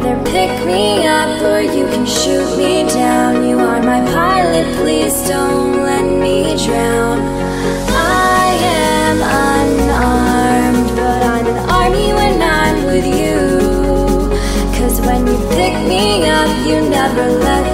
either pick me up or you can shoot me down. You are my pilot, please don't let me drown. I am unarmed, but I'm an army when I'm with you. Cause when you pick me up, you never let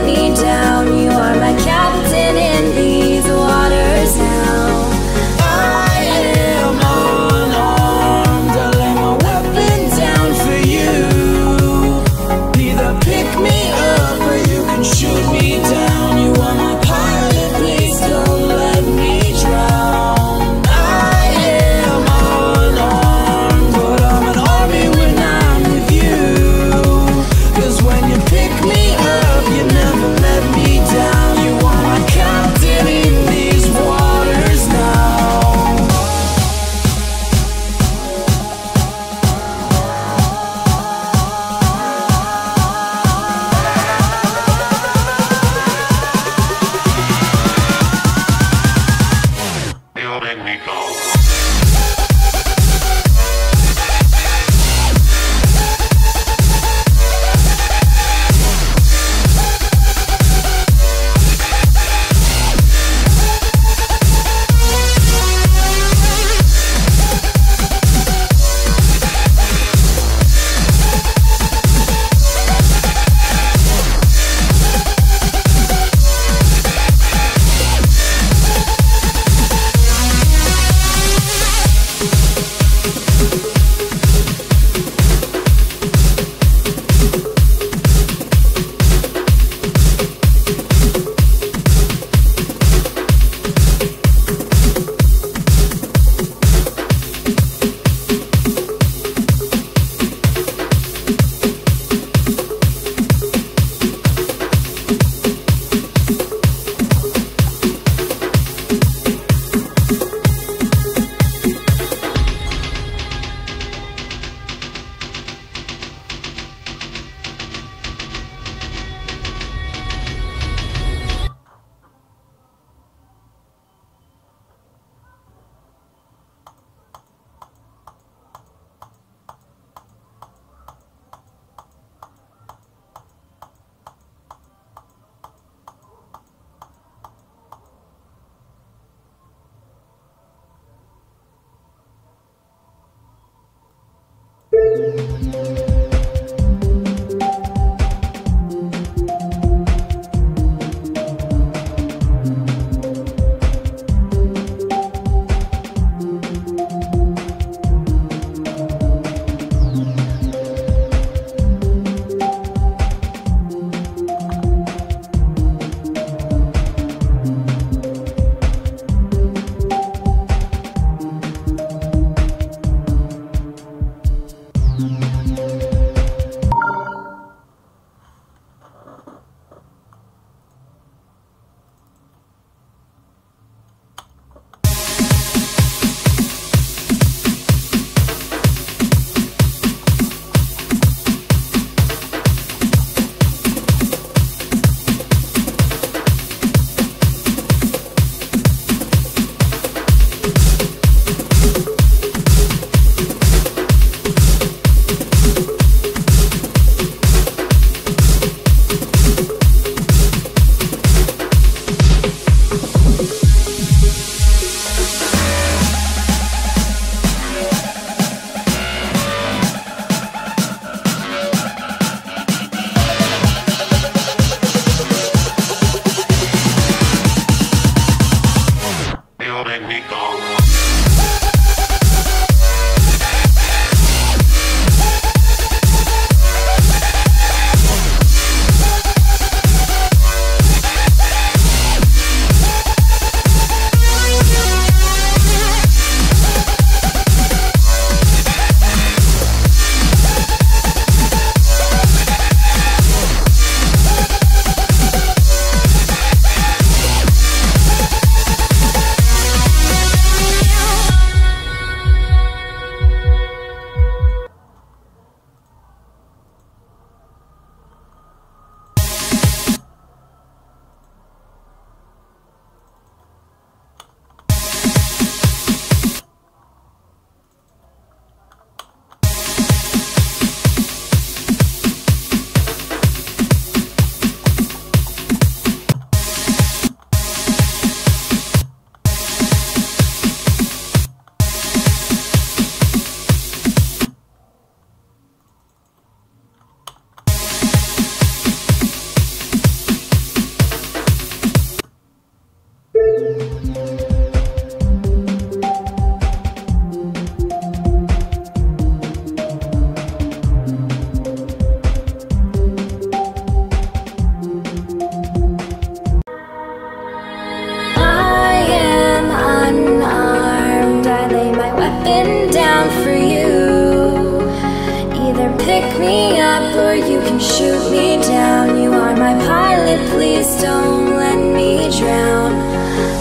me up or you can shoot me down. You are my pilot, please don't let me drown.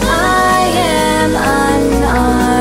I am unarmed